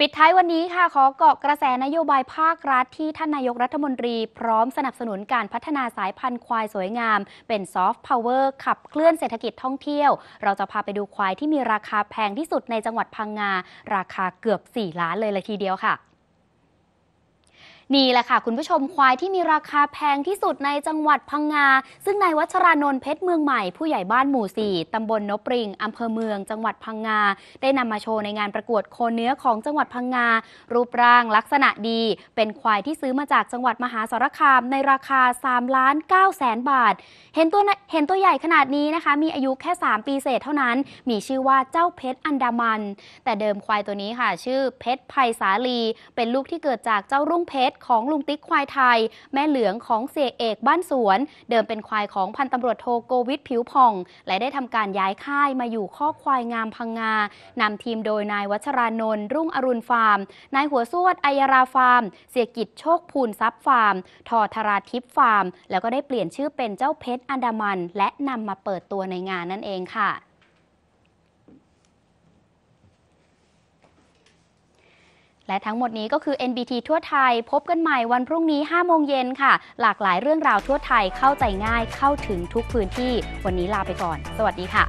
ปิดท้ายวันนี้ค่ะ ขอเกาะกระแสนโยบายภาครัฐที่ท่านนายกรัฐมนตรีพร้อมสนับสนุนการพัฒนาสายพันธุ์ควายสวยงาม เป็นซอฟต์พาวเวอร์ขับเคลื่อนเศรษฐกิจท่องเที่ยว เราจะพาไปดูควายที่มีราคาแพงที่สุดในจังหวัดพังงา ราคาเกือบ 4 ล้านเลยเลยทีเดียวค่ะ นี่แหละค่ะ คุณผู้ชมควายที่มีราคาแพงที่สุดในจังหวัดพังงา ซึ่งนายวัชรานนท์เพชรเมืองใหม่ผู้ใหญ่บ้านหมู่ 4 ตำบลนบปริงอำเภอเมือง จังหวัดพังงา ได้นำมาโชว์ในงานประกวดโคเนื้อของจังหวัดพังงา รูปร่างลักษณะดี เป็นควายที่ซื้อมาจากจังหวัดมหาสารคามในราคา3ล้าน9แสนบาท เห็นตัวเห็นตัวใหญ่ขนาดนี้นะคะ มีอายุแค่ 3 ปีเศษเท่านั้น มีชื่อว่าเจ้าเพชรอันดามัน แต่เดิมควายตัวนี้ค่ะ ชื่อเพชรไพศาลี เป็นลูกที่เกิดจากเจ้ารุ่งเพชรของลุงติ๊กควายไทย แม่เหลืองของเสียเอกบ้านสวน เดิมเป็นควายของพันตำรวจโทโกวิทผิวผ่อง และได้ทำการย้ายค่ายมาอยู่คอกควายงามพังงานำทีมโดยนายวัชรานนท์รุ่งอรุณฟาร์ม นายหัวสวดอัยราฟาร์ม เสี่ยกิจโชคพูนทรัพย์ฟาร์ม ทอธราทิพย์ฟาร์ม แล้วก็ได้เปลี่ยนชื่อเป็นเจ้าเพชรอันดามัน และนำมาเปิดตัวในงานนั่นเองค่ะ และทั้งหมดนี้ก็คือ NBT ทั่วไทย พบกันใหม่วันพรุ่งนี้ 5 โมงเย็นค่ะ หลากหลายเรื่องราวทั่วไทยเข้าใจง่ายเข้าถึงทุกพื้นที่ วันนี้ลาไปก่อน สวัสดีค่ะ